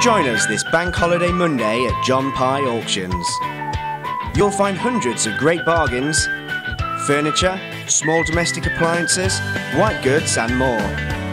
Join us this Bank Holiday Monday at John Pye Auctions. You'll find hundreds of great bargains, furniture, small domestic appliances, white goods and more.